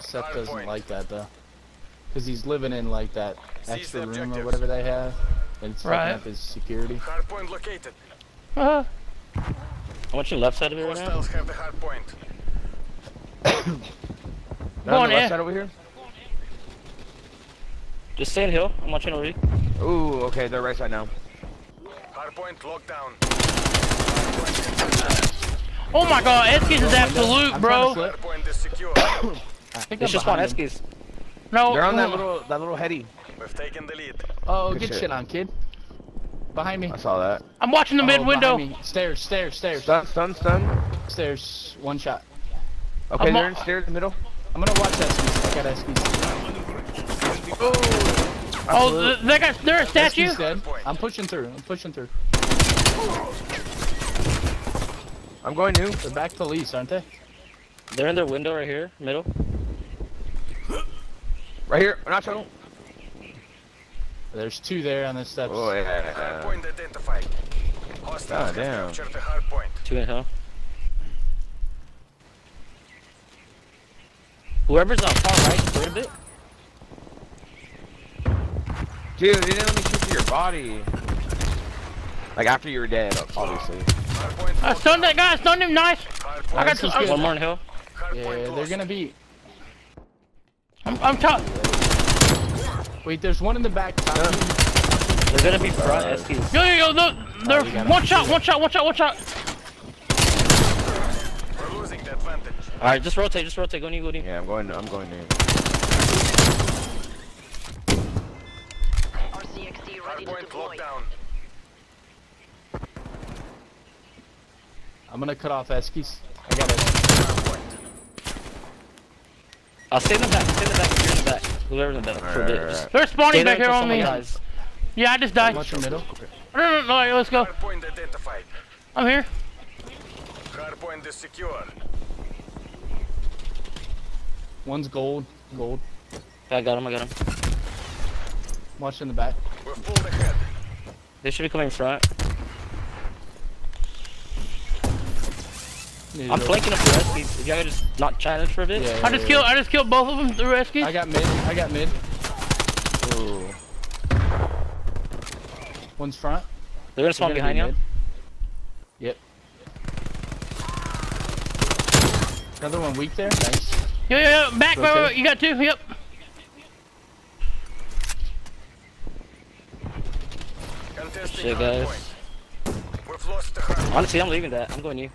Seth doesn't point. like that though. Cause he's living in like that extra the room or whatever they have. And it's Right. fucking up his security. Hardpoint located. Uh, I want watching left side of it right now. Hostiles have the hardpoint. Go on, the left side over here. Just stay in hill. I'm watching already. Ooh, okay, they're right side now. Hardpoint locked down. Oh my god, Eskis is absolute, bro. trying to flip. Hardpoint. I think They I'm should spawn behind him. Eskies. No, They're on that little that little heady. We've taken the lead. Oh, Good good shit. shit on, kid. Behind me. I saw that. I'm watching the Oh, mid window. me. Stairs, stairs, stairs, Stun, stun, stun. stairs. One shot. Okay, I'm they're in stairs in the middle. I'm gonna watch Eskies. I got Eskies. Oh, th- they got, they're a statue. Dead. I'm pushing through. I'm pushing through. I'm going new. They're back police, aren't they? They're in their window right here, middle. Right here. Nacho. There's two there on the steps. Oh yeah. Hardpoint identified. Hostiles God ah, have damn. captured the hardpoint. Two in hill. Whoever's on far right, wait a bit. Dude, they didn't let me shoot through your body. Like after you're dead, obviously. Uh, I locked stunned that guy. I stunned him. Nice. I got This is to- good. One more in hill. Yeah, they're gonna be. I'm, I'm top. Wait, there's one in the back. top. They're gonna be front Eskies. Yo, yo, yo, no, they're oh, we got one him. shot, one shot, one shot, one shot. We're losing the advantage. Alright, just rotate, just rotate. Go new, go new. Yeah, I'm going. I'm going new. RCXD ready to deploy. locked I'm gonna cut off Eskies. I got it. I'll stay in the back, stay in the back, you're in the back. Whoever's in the back. for a Alright, bit. alright, Just alright. They're spawning stay back here on me. dies. Yeah, I just died. Watch the middle. No, no, no, no, let's go. Hardpoint identified. I'm here. Hardpoint is secure. One's gold. Gold. I got him, I got him. Watch in the back. We've pulled ahead. They should be coming front. Need I'm to- flanking up the Eskies. If y'all could just not challenge for a bit. Yeah, I just yeah, killed. yeah. I just killed both of them. The rescue. I got mid. I got mid. Ooh. One's front. They're gonna spawn gonna behind be you. mid. Yep. Another one weak there. Nice. Yo, yo, yo, back. Wait, wait, Okay. wait, you got two. Yep. Shit, guys. hardpoint. We've lost the hardpoint. Honestly, I'm leaving that. I'm going you.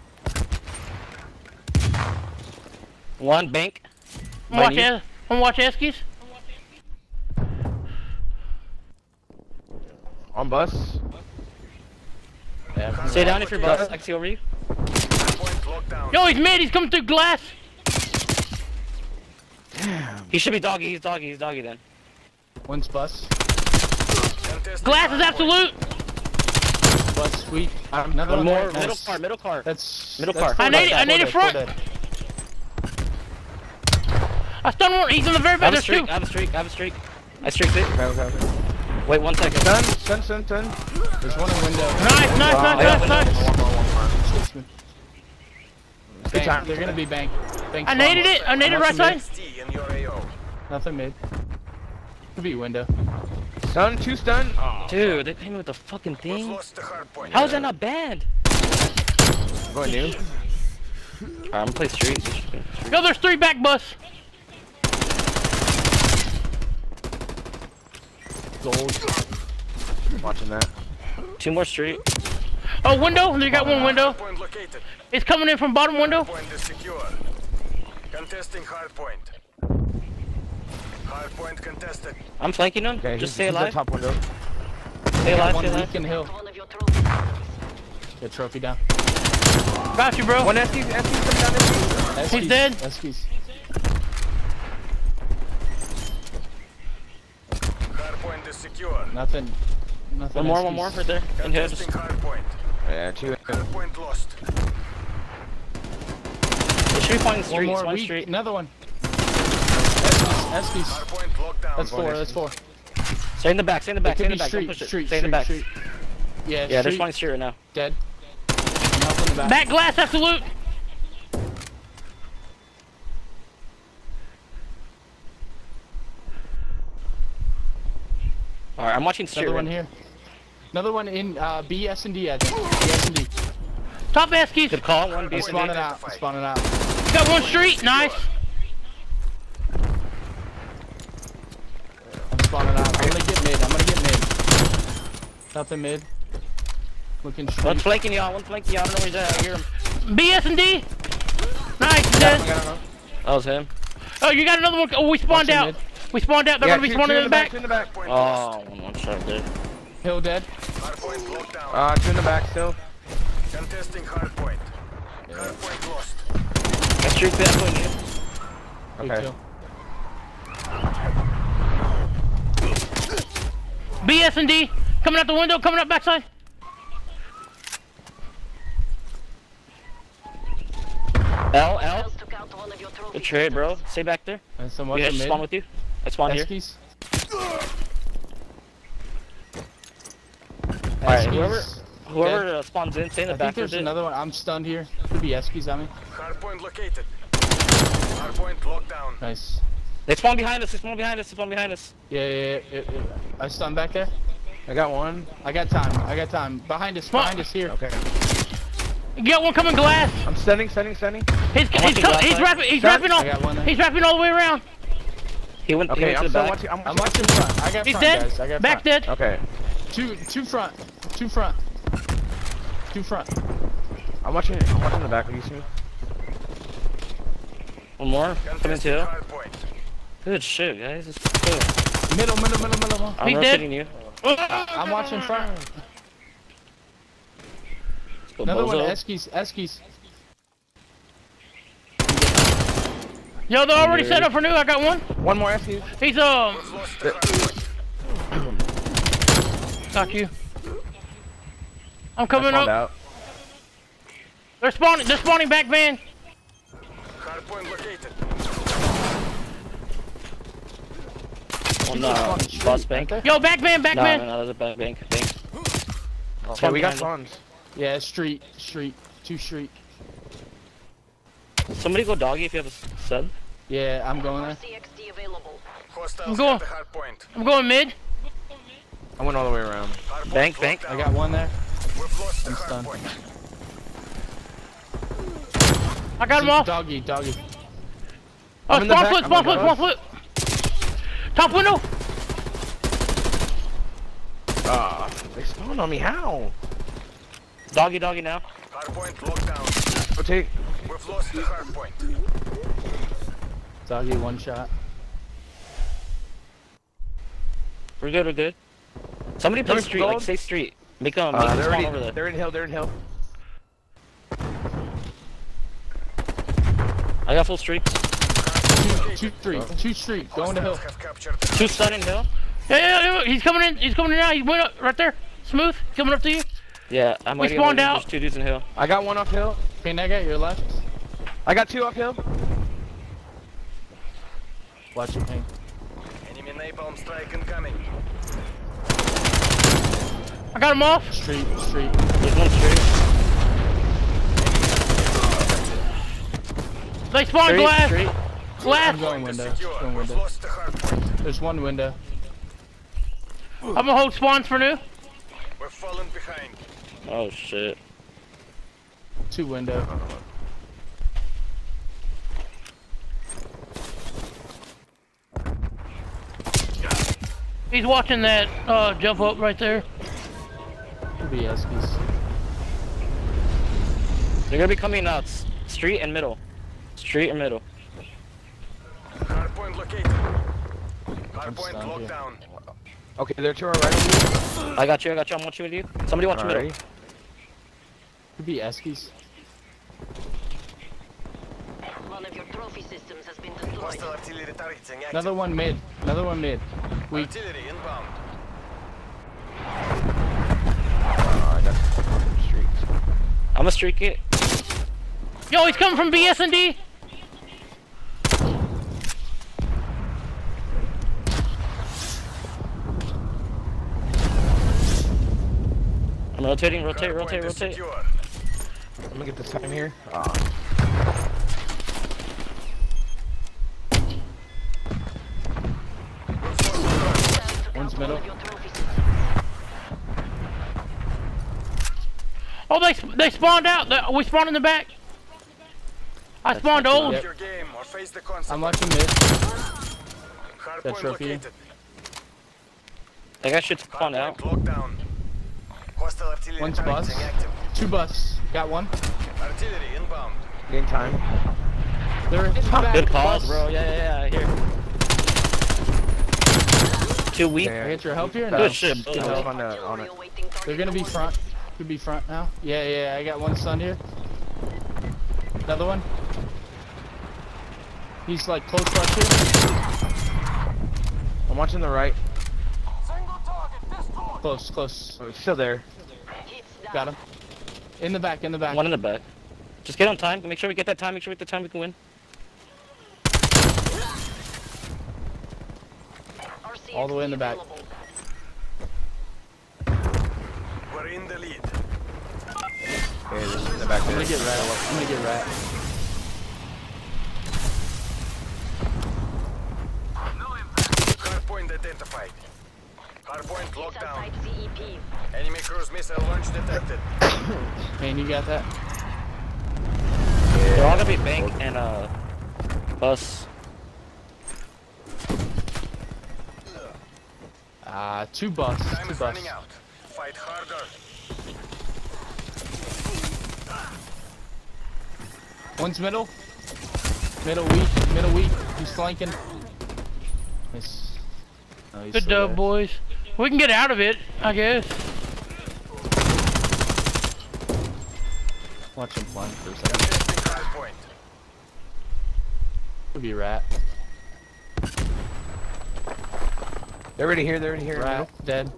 One bank. I'm watching. Behind Es- I'm watching Eskies. On bus. Yeah. Stay down if you're bus. I can see over you. Hardpoint locked down. Yo, he's mid. He's coming through glass. Damn. He should be doggy. He's doggy. He's doggy then. One's bus. Glass is absolute. Bus weak. Another One one more. Middle car. Middle car. That's Middle that's car. I need dead, it, I four need it dead, front. Dead. I stunned one. He's in the very I back. have a There's two. streak. I have a streak. I have a streak. I streaked it. Okay, okay, okay. Wait one second. Stun, stun, stun, stun. There's one in window. Nice, nice, Wow. nice, Yeah, nice, nice. One more, one more. Bank. time. They're gonna be bank. bank I spawn. naded it. I naded right side. XD in your AO. Nothing mid. Could be window. Stun, two stun. Oh, Dude, they pay me with the fucking We've thing. lost the hardpoint. How is that not banned? I'm going new. Alright, I'm um, gonna play street. Yo, there's three back bus. Gold. Watching that. Two more street. Oh, window. You got one window. It's coming in from bottom window. Hardpoint is secure. Contesting hardpoint. Hardpoint contested. I'm flanking him. Okay, Just he's- stay he's at alive. Top window. Stay alive. One Stay alive. weak in hill. One of your. Get trophy down. Got you, bro. One SC, SC coming down this. Eskies. dead. Eskies. Hardpoint is secure. Nothing. Nothing. One more. Eskies. One more. Right there. In here. Contesting Just, hardpoint. Yeah, two. Hardpoint lost. they should be finding One streets. more One weak. street. Another one. Eskies. Eskies. Hardpoint locked down. That's four. That's four. Stay in the back. Stay in the back. Stay in the back. Don't street. push it. Street. Stay in the back. Street. Street. Yeah. Yeah, they're street. street right now. Dead. I'm helping the back. Back glass absolute. Alright, I'm watching Another one here. Another one in uh, B, S, and D, I think. B, S, and D. Top Eskies. Good call. One He's B. spawning out. He's spawning out. Got one street. Nice. I'm spawning out. I'm gonna get mid. I'm gonna get mid. Nothing mid. Looking One straight. flanking y'all. One flanking y'all. I don't know where he's at. I hear him. BS and D. Nice. I Dead. got him. That was him. Oh, you got another one. Oh, we spawned Watch him out. Mid. We spawned out. They're Yeah, gonna be spawning in the back. Two in the back. Point. Oh, one one shot there. Hill dead. Hardpoint locked. Uh, two in the back still. Contesting hardpoint. Hardpoint lost. I streak that one you. Okay. BS and D. Coming out the window. Coming up backside. L, L. Else took out one of your trophy Good trade, bro. Stay back there. And some We watch have mid. spawn with you. I spawn here. Eskies. Alright, whoever whoever uh, spawns in, stay in the I back think there's another one. I'm stunned here. Could be Eskies on me. Hardpoint located. Hardpoint locked down. Nice. They spawn behind us. They spawn behind us. They spawn behind us. Yeah, yeah, yeah, yeah, yeah. I stunned back there. I got one. I got time. I got time. Behind us. Behind us here. Okay. You got one coming glass. I'm sending, sending, sending. He's I'm he's, watching co- glass he's wrapping he's Shot. wrapping all I got one there. he's wrapping all the way around. He went. he Okay, went to I'm the back. watching. I'm I'm watching. watching front. I got He's front, dead. guys. I got Back front. dead. Okay. Two, two front. Two front. Two front. I'm watching. I'm watching the back. Will you see me? One more. Coming Contesting to. hardpoint. Good shit, guys. This is cool. Middle, middle, middle, middle. middle. I'm He's dead. you. I'm watching front. Let's Another one. bozo. Eskies. Eskies. Yo, they're already set up for new. I got one. One more SU. He's um We've lost the hardpoint. got you. I'm coming spawned up. out. They're spawning. They're spawning back van. Hardpoint located. One People uh, boss aren't bank. Yo, back van, back No, van. no, no, there's a back bank. bank. Okay, Spawn we got behind spawns. Yeah, street, street, two street. Somebody go doggy if you have a s- sub. Yeah, I'm going there. RCXD available. Hostiles I'm going. at the hardpoint. I'm going mid. I went all the way around. Hardpoint Bank, bank. down. I got one there. We've the I'm stunned. hardpoint. I got him off. Doggy, doggy. Oh, I'm in the spawn back, foot, I'm spawn foot, spawn foot. Top window. Ah, they spawned on me. How? Doggy, doggy now. Hardpoint locked down. Rotate. We've lost the hardpoint. Doggy, one shot. We're good, we're good. Somebody play Coming street, like gold? say street. Make them, Uh, make them they're, spawn already, over there. they're in hill. They're in hill. I got full streaks. Two, two street, two street. Going to hill. Hostiles have captured the Two stun in hill. Yeah, yeah, yeah. He's coming in. He's coming in now. He went up right there. Smooth. Coming up to you. Yeah, I'm We waiting spawned over- out. There's two dudes in hill. I got one off hill. Okay, Nega, your left. I got two off hill. Watch it, Hank. enemy napalm strike incoming. I got him off. Street, street. There's one street. They spawned Street, glass. street. Glass. I'm going window. secure. Going window. lost the hardpoint. There's one window. I'm gonna hold spawns for new. We're falling behind. Oh shit. Two window. He's watching that uh, jump up right there. Could be Eskies. They're gonna be coming out. s- Street and middle. Street and middle. Hardpoint located. Hardpoint stunned locked down. Okay, they're to our right. of. I got you, I got you. I'm watching with you. Somebody watch middle. Alright. Could be Eskies. One of your trophy systems has been destroyed. Hostile artillery targeting active. Another one mid. Another one mid. Weak. Artillery inbound. Uh, I got some streaks. I'm gonna streak it. Yo, he's coming from BS and D. I'm rotating, rotate, rotate, rotate. secure. I'm gonna get this time here. Ah. One's Else took out one One middle. of your trophy systems. Oh, they sp- they spawned out. They- we spawned in the back. I spawned not old. Yep. Your game or face the I'm watching mid. That trophy. located. That guy should spawn out. locked down. Hostile artillery One's bus. Two bus. Got one. Artillery inbound. Game time. They're in the back. Good pause, Bus. bro. Yeah, yeah, yeah. Here. Too weak. Yeah. I get your help here? No. Good shit. Good Yeah. help. on the- on it. They're gonna be front. Could be front now. Yeah, yeah, I got one stun here. Another one. He's like close rush here. I'm watching the right. Close, close. Oh, he's still there. Got him. In the back, in the back. One in the back. Just get on time. Make sure we get that time. Make sure we get the time we can win. All the way in the back. We're in the lead. Yeah, he's in the back I'm gonna get rat. I'm gonna get rat. Hardpoint identified. Hardpoint locked It's down. CEP. Enemy cruise missile launch detected. Man, you got that? They're all gonna be bank and uh bus. Ah, two bus. Time Two is bus. running out. Fight harder. One's middle. Middle weak. Middle weak. He's flanking. Nice. Oh, he's Good still dub, there. boys. We can get out of it, I guess. Watch him flank for a second. Could be rat. They're already here. They're already here. Rat. Dead.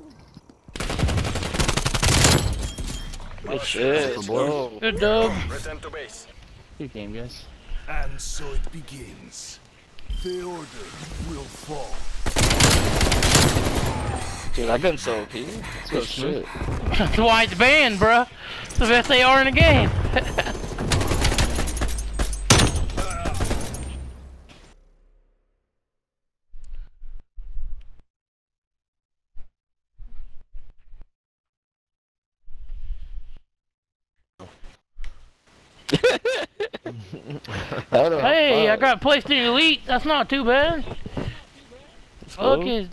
Good shit. Let's go. Good dub. Return to base. Good game, guys. And so it begins. The order will fall. Dude, that gun's so OP. go, Good shit. That's why it's banned, bruh. It's the best they are in the game. That would've been hey, I fun. Got placed in elite. That's not too bad. Fuck is